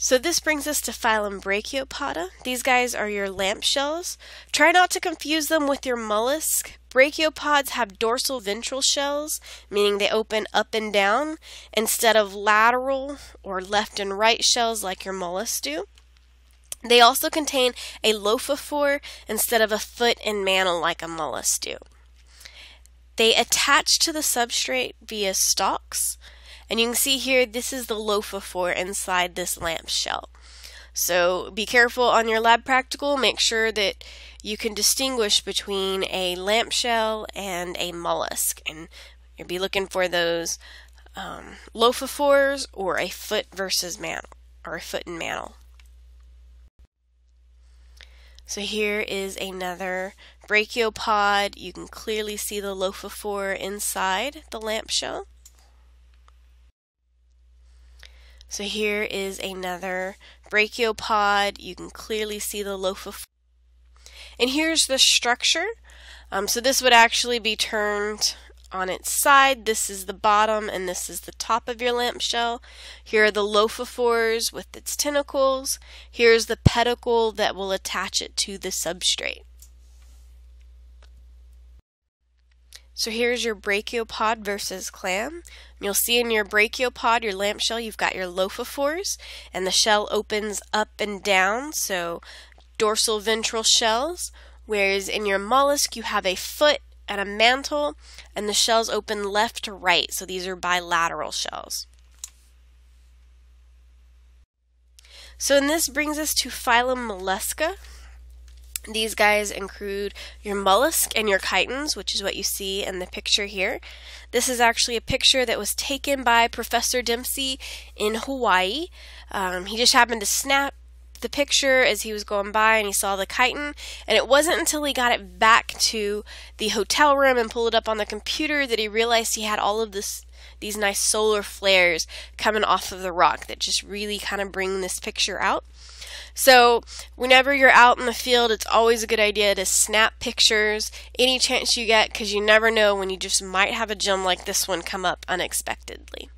So this brings us to phylum Brachiopoda. These guys are your lamp shells. Try not to confuse them with your mollusk. Brachiopods have dorsal ventral shells, meaning they open up and down, instead of lateral or left and right shells like your mollusks do. They also contain a lophophore instead of a foot and mantle like a mollusk do. They attach to the substrate via stalks. And you can see here, this is the lophophore inside this lamp shell. So be careful on your lab practical. Make sure that you can distinguish between a lamp shell and a mollusk. And you'll be looking for those um, lophophores or a foot versus mantle, or a foot and mantle. So here is another brachiopod. You can clearly see the lophophore inside the lamp shell. So here is another brachiopod. You can clearly see the lophophore. And here's the structure. Um, so this would actually be turned on its side. This is the bottom and this is the top of your lamp shell. Here are the lophophores with its tentacles. Here's the pedicle that will attach it to the substrate. So here's your brachiopod versus clam. You'll see in your brachiopod, your lamp shell, you've got your lophophores, and the shell opens up and down, so dorsal ventral shells, whereas in your mollusk, you have a foot and a mantle, and the shells open left to right, so these are bilateral shells. So and this brings us to phylum Mollusca. These guys include your mollusk and your chitons, which is what you see in the picture here. This is actually a picture that was taken by Professor Dempsey in Hawaii. Um, he just happened to snap the picture as he was going by and he saw the chiton and it wasn't until he got it back to the hotel room and pulled it up on the computer that he realized he had all of this these nice solar flares coming off of the rock that just really kind of bring this picture out. So, whenever you're out in the field, it's always a good idea to snap pictures any chance you get because you never know when you just might have a gem like this one come up unexpectedly.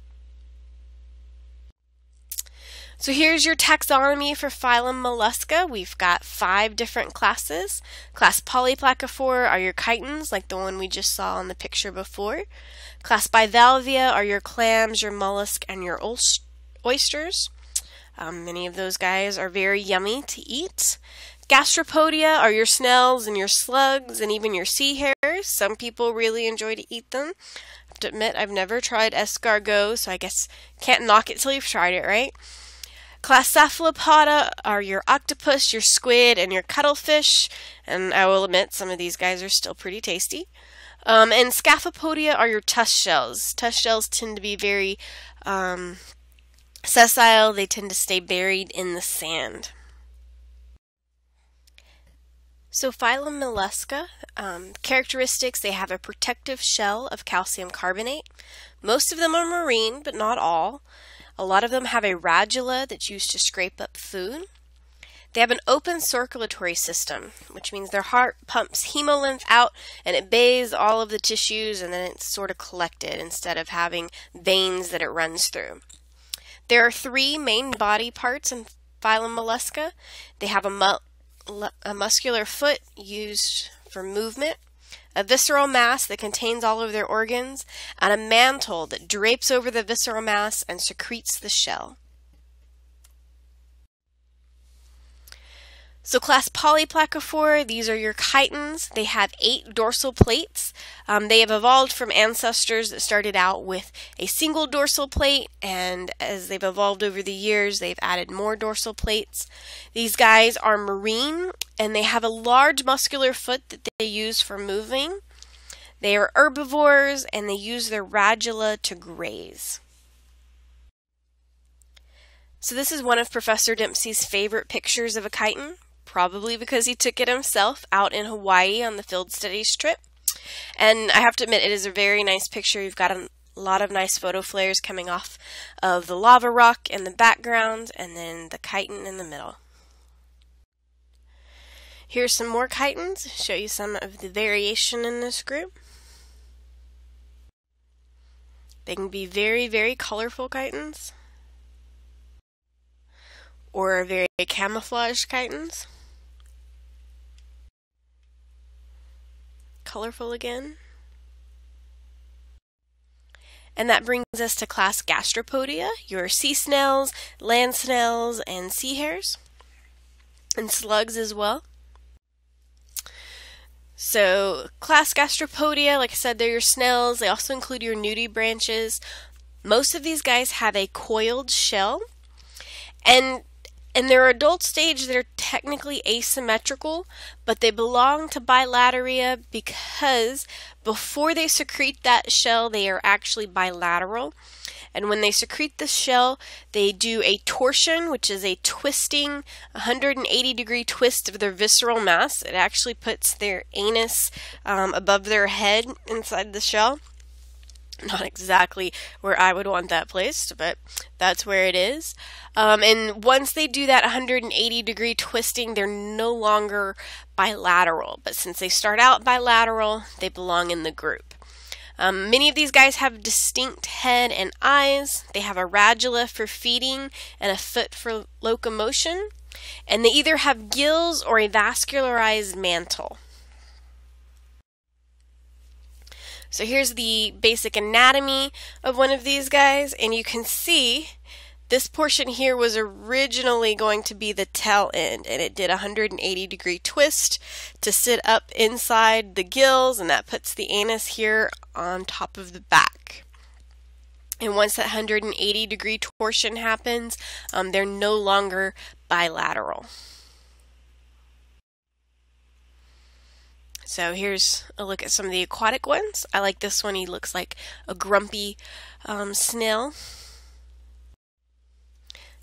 So here's your taxonomy for phylum Mollusca. We've got five different classes. Class Polyplacophora are your chitons, like the one we just saw in the picture before. Class Bivalvia are your clams, your mollusk, and your oysters. Um, many of those guys are very yummy to eat. Gastropodia are your snails and your slugs and even your sea hares. Some people really enjoy to eat them. I have to admit, I've never tried escargot, so I guess can't knock it till you've tried it, right? Class Cephalopoda are your octopus, your squid, and your cuttlefish. And I will admit, some of these guys are still pretty tasty. Um, and Scaphopodia are your tusk shells. Tusk shells tend to be very um, Sessile, they tend to stay buried in the sand. So phylum Mollusca, um, characteristics, they have a protective shell of calcium carbonate. Most of them are marine, but not all. A lot of them have a radula that's used to scrape up food. They have an open circulatory system, which means their heart pumps hemolymph out and it bathes all of the tissues and then it's sort of collected instead of having veins that it runs through. There are three main body parts in phylum Mollusca. They have a, mu a muscular foot used for movement, a visceral mass that contains all of their organs, and a mantle that drapes over the visceral mass and secretes the shell. So class Polyplacophora, these are your chitons. They have eight dorsal plates. Um, they have evolved from ancestors that started out with a single dorsal plate, and as they've evolved over the years, they've added more dorsal plates. These guys are marine, and they have a large muscular foot that they use for moving. They are herbivores, and they use their radula to graze. So this is one of Professor Dempsey's favorite pictures of a chiton probably because he took it himself out in Hawaii on the field studies trip. And I have to admit, it is a very nice picture. You've got a lot of nice photo flares coming off of the lava rock in the background and then the chiton in the middle. Here's some more chitons, show you some of the variation in this group. They can be very, very colorful chitons. or very camouflaged chitons. Colorful again. And that brings us to class Gastropodia, your sea snails, land snails, and sea hares, and slugs as well. So, class Gastropodia, like I said, they're your snails. They also include your nudibranchs. Most of these guys have a coiled shell. And in their adult stage, they're technically asymmetrical, but they belong to Bilateria because before they secrete that shell, they are actually bilateral. And when they secrete the shell, they do a torsion, which is a twisting, 180 degree twist of their visceral mass. It actually puts their anus um, above their head inside the shell not exactly where I would want that placed, but that's where it is. Um, and once they do that 180 degree twisting, they're no longer bilateral. But since they start out bilateral, they belong in the group. Um, many of these guys have distinct head and eyes. They have a radula for feeding and a foot for locomotion. And they either have gills or a vascularized mantle. So here's the basic anatomy of one of these guys, and you can see this portion here was originally going to be the tail end, and it did a 180 degree twist to sit up inside the gills, and that puts the anus here on top of the back. And once that 180 degree torsion happens, um, they're no longer bilateral. So here's a look at some of the aquatic ones. I like this one. He looks like a grumpy um, snail.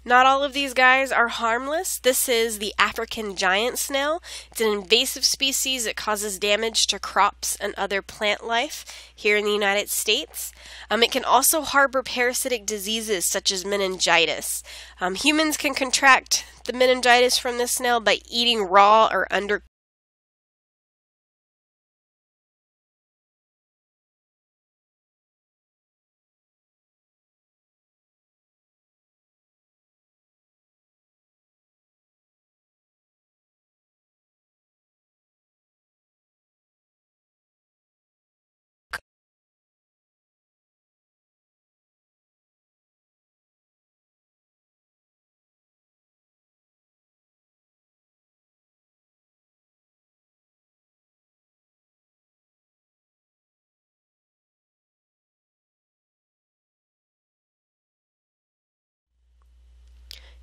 Not all of these guys are harmless. This is the African giant snail. It's an invasive species that causes damage to crops and other plant life here in the United States. Um, it can also harbor parasitic diseases such as meningitis. Um, humans can contract the meningitis from this snail by eating raw or under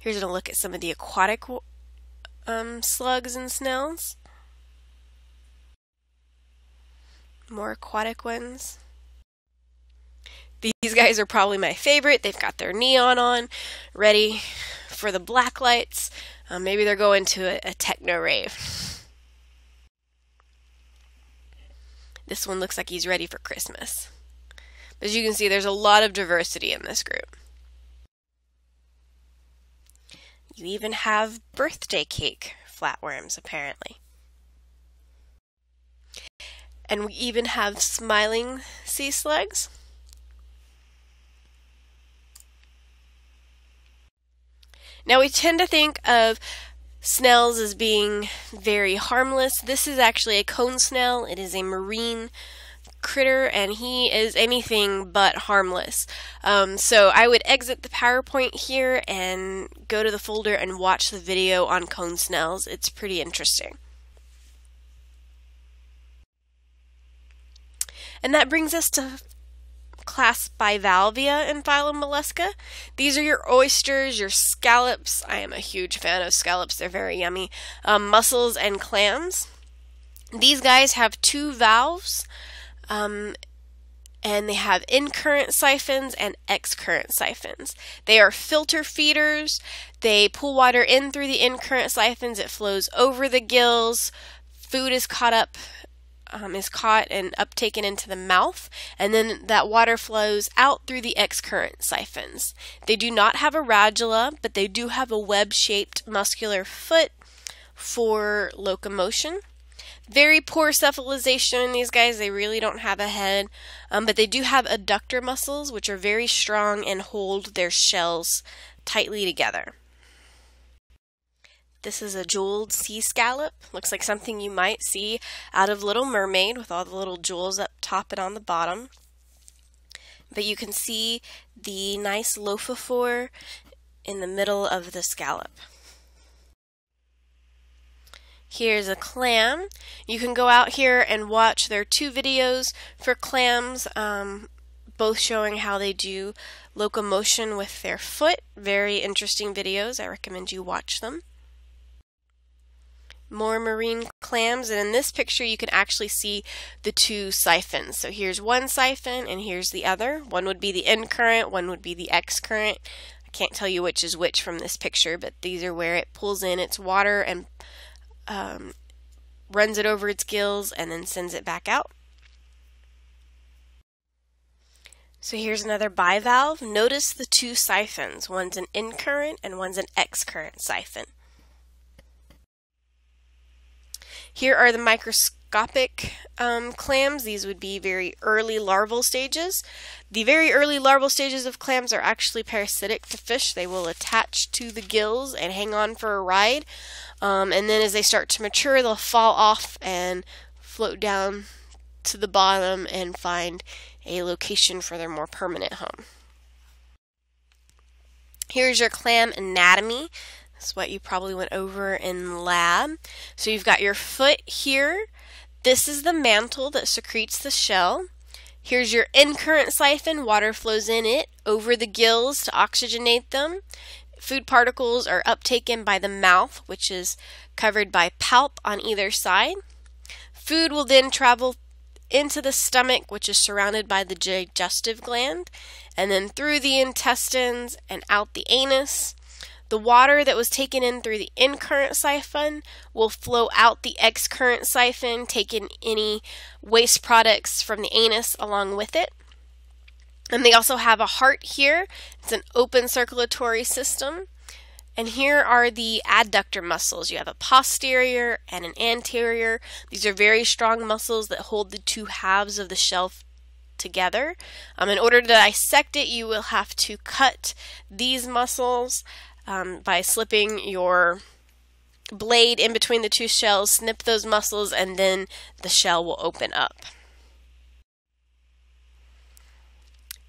Here's a look at some of the aquatic um, slugs and snails. More aquatic ones. These guys are probably my favorite. They've got their neon on, ready for the black lights. Um, maybe they're going to a, a techno rave. This one looks like he's ready for Christmas. As you can see, there's a lot of diversity in this group. You even have birthday cake flatworms, apparently. And we even have smiling sea slugs. Now, we tend to think of snails as being very harmless. This is actually a cone snail, it is a marine critter and he is anything but harmless. Um, so I would exit the PowerPoint here and go to the folder and watch the video on cone snails. It's pretty interesting. And that brings us to class Bivalvia and Phylum Mollusca. These are your oysters, your scallops. I am a huge fan of scallops, they're very yummy. Um, mussels and clams. These guys have two valves. Um, and they have in current siphons and ex current siphons. They are filter feeders. They pull water in through the in current siphons, it flows over the gills. Food is caught up, um, is caught and uptaken into the mouth, and then that water flows out through the ex current siphons. They do not have a radula, but they do have a web shaped muscular foot for locomotion. Very poor cephalization in these guys. They really don't have a head, um, but they do have adductor muscles, which are very strong and hold their shells tightly together. This is a jeweled sea scallop. Looks like something you might see out of Little Mermaid with all the little jewels up top and on the bottom. But you can see the nice lophophore in the middle of the scallop. Here's a clam. You can go out here and watch. There are two videos for clams, um, both showing how they do locomotion with their foot. Very interesting videos. I recommend you watch them. More marine clams, and in this picture you can actually see the two siphons. So here's one siphon and here's the other. One would be the in current, one would be the ex current. I can't tell you which is which from this picture, but these are where it pulls in its water and um, runs it over its gills and then sends it back out. So here's another bivalve. Notice the two siphons. One's an in current and one's an ex current siphon. Here are the microscopic um, clams. These would be very early larval stages. The very early larval stages of clams are actually parasitic to fish. They will attach to the gills and hang on for a ride. Um, and then as they start to mature, they'll fall off and float down to the bottom and find a location for their more permanent home. Here's your clam anatomy. That's what you probably went over in lab. So you've got your foot here. This is the mantle that secretes the shell. Here's your in current siphon. Water flows in it over the gills to oxygenate them. Food particles are uptaken by the mouth, which is covered by palp on either side. Food will then travel into the stomach, which is surrounded by the digestive gland, and then through the intestines and out the anus. The water that was taken in through the in current siphon will flow out the ex current siphon, taking any waste products from the anus along with it. And they also have a heart here. It's an open circulatory system. And here are the adductor muscles. You have a posterior and an anterior. These are very strong muscles that hold the two halves of the shelf together. Um, in order to dissect it, you will have to cut these muscles um, by slipping your blade in between the two shells, snip those muscles, and then the shell will open up.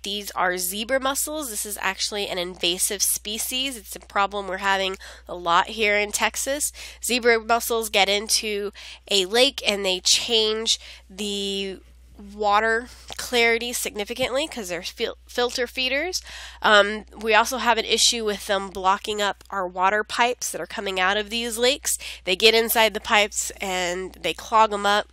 These are zebra mussels. This is actually an invasive species. It's a problem we're having a lot here in Texas. Zebra mussels get into a lake and they change the water clarity significantly because they're fil- filter feeders. Um, we also have an issue with them blocking up our water pipes that are coming out of these lakes. They get inside the pipes and they clog them up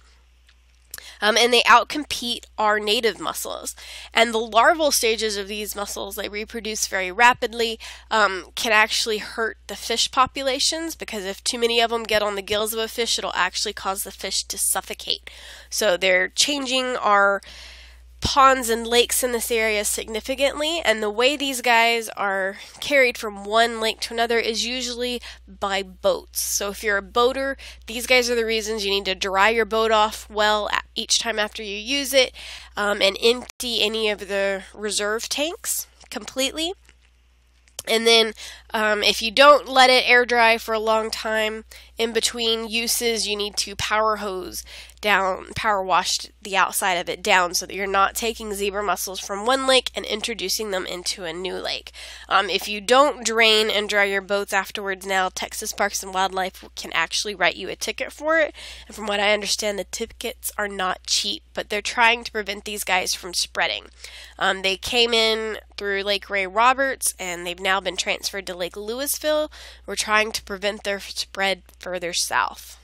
um, and they outcompete our native mussels. And the larval stages of these mussels, they reproduce very rapidly, um, can actually hurt the fish populations because if too many of them get on the gills of a fish, it'll actually cause the fish to suffocate. So they're changing our ponds and lakes in this area significantly, and the way these guys are carried from one lake to another is usually by boats. So if you're a boater, these guys are the reasons you need to dry your boat off well each time after you use it um, and empty any of the reserve tanks completely. And then, um, if you don't let it air dry for a long time in between uses, you need to power hose down, power washed the outside of it down so that you're not taking zebra mussels from one lake and introducing them into a new lake. Um, if you don't drain and dry your boats afterwards now, Texas Parks and Wildlife can actually write you a ticket for it. And from what I understand, the tickets are not cheap, but they're trying to prevent these guys from spreading. Um, they came in through Lake Ray Roberts and they've now been transferred to Lake Lewisville. We're trying to prevent their spread further south.